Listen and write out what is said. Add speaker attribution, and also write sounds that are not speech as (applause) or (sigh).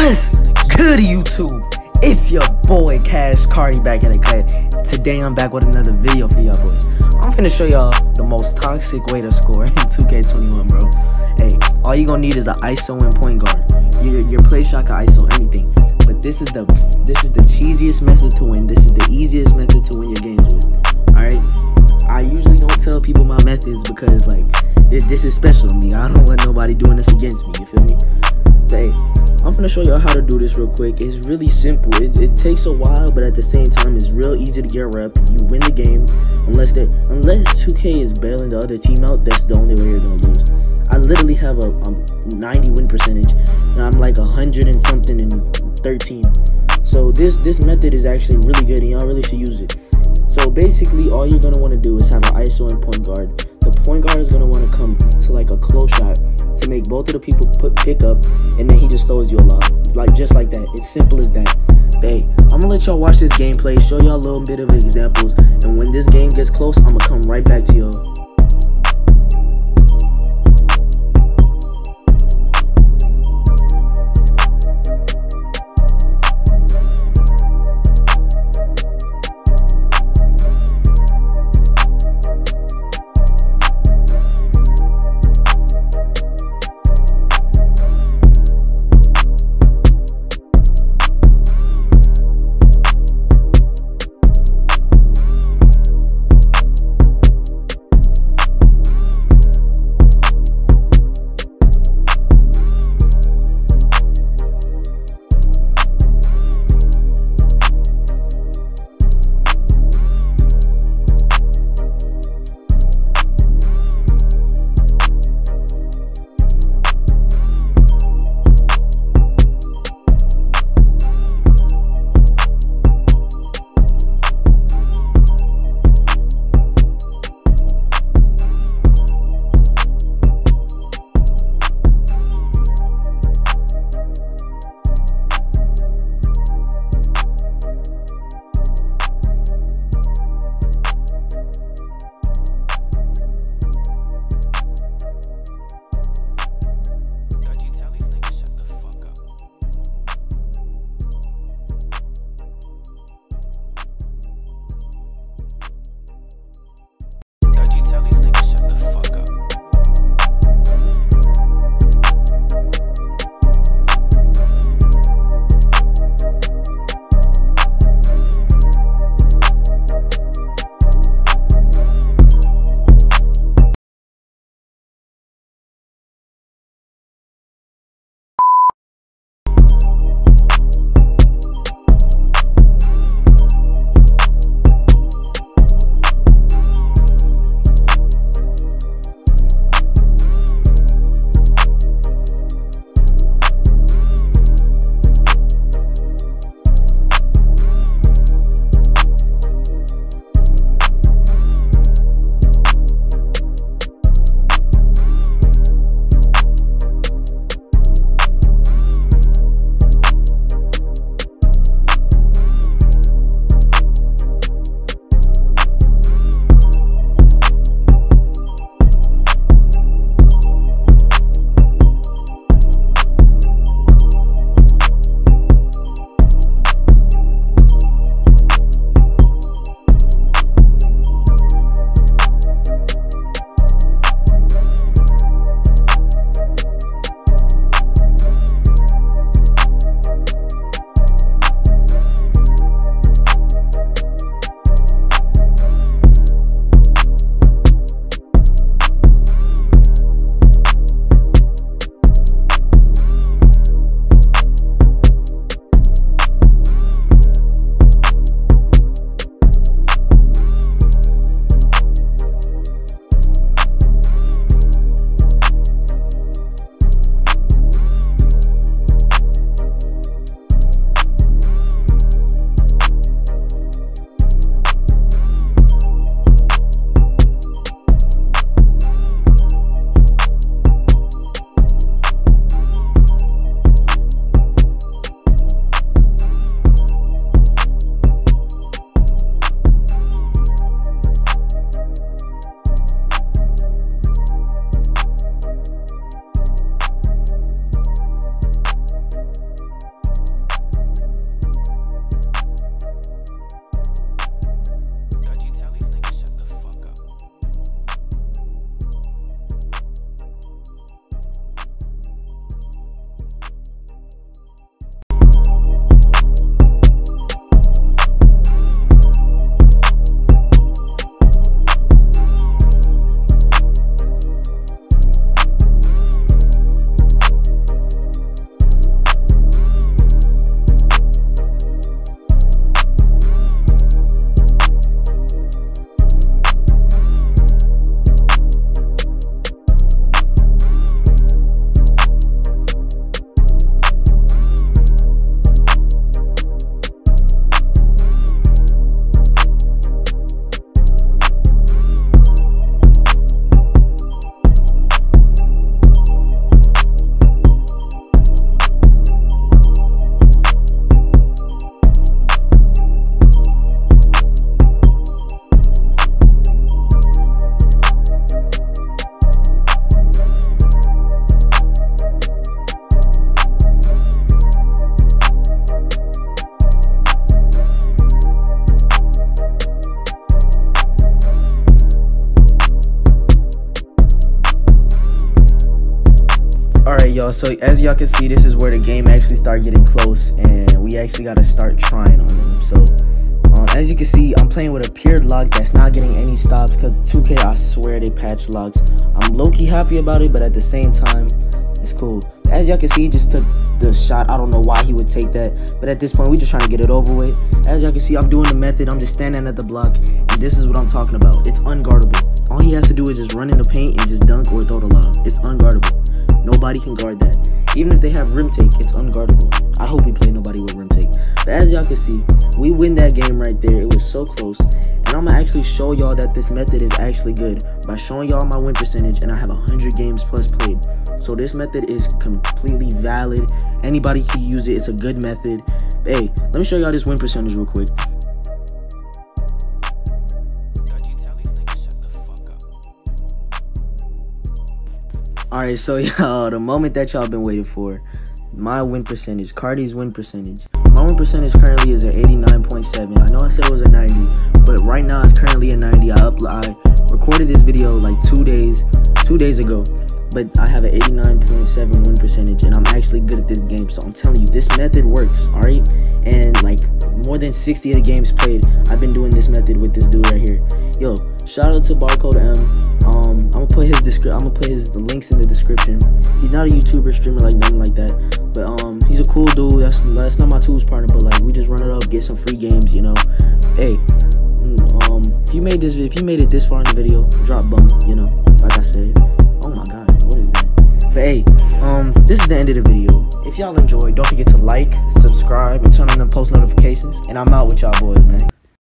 Speaker 1: What's good, YouTube? It's your boy Cash Kaurti back in the cut. Today I'm back with another video for y'all boys. I'm finna show y'all the most toxic way to score (laughs) in 2K21, bro. Hey, all you gonna need is an ISO and point guard. Your your play shot can ISO anything, but this is the this is the cheesiest method to win. This is the easiest method to win your games with. All right. I usually don't tell people my methods because like it, this is special to me. I don't want nobody doing this against me. You feel me? Hey, I'm gonna show y'all how to do this real quick. It's really simple. It, it, takes a while, but at the same time, it's real easy to get rep. You win the game, unless they unless 2K is bailing the other team out. That's the only way you're gonna lose. I literally have a, a 90 win percentage, and I'm like 100 and something and 13. So this this method is actually really good, and y'all really should use it. So basically, all you're gonna want to do is have an ISO and point guard. The point guard is gonna want to come to like a close shot to make both of the people put pick up, and then he just throws you a lob, like just like that. It's simple as that. hey, I'm gonna let y'all watch this gameplay, show y'all a little bit of examples, and when this game gets close, I'm gonna come right back to y'all. So as y'all can see, this is where the game actually start getting close, and we actually got to start trying on them. So, um, as you can see, I'm playing with a pure lock that's not getting any stops because 2K, I swear they patch locks. I'm low-key happy about it, but at the same time, it's cool. As y'all can see, he just took the shot. I don't know why he would take that, but at this point, we're just trying to get it over with. As y'all can see, I'm doing the method. I'm just standing at the block, and this is what I'm talking about. It's unguardable. All he has to do is just run in the paint and just dunk or throw the lob. It's unguardable. Nobody can guard that. Even if they have rim take, it's unguardable. I hope we play nobody with rim take. But as y'all can see, we win that game right there. It was so close. And I'm gonna actually show y'all that this method is actually good by showing y'all my win percentage and I have 100 games plus played. So this method is completely valid. Anybody can use it. It's a good method. Hey, let me show y'all this win percentage real quick. Alright, so (laughs) y'all, the moment that y'all been waiting for, my win percentage, Kaurti's win percentage. My win percentage currently is at 89.7. I know I said it was a 90, but right now it's currently a 90. I upload, I recorded this video like two days, two days ago, but I have an 89.7 win percentage, and I'm actually good at this game. So I'm telling you, this method works. All right, and like more than 60 of the games played, I've been doing this method with this dude right here. Yo, shout out to Barcode M. Um, I'm gonna put his descri- I'm gonna put his the links in the description. He's not a YouTuber streamer like nothing like that, but um, he's a cool dude. That's that's not my tools partner, but like we just run it up, get some free games, you know. Hey, mm, um, if you made this, if you made it this far in the video, drop bum, you know. Like I said. Oh my God, what is that? But hey, um, this is the end of the video. If y'all enjoyed, don't forget to like, subscribe, and turn on the post notifications. And I'm out with y'all boys, man.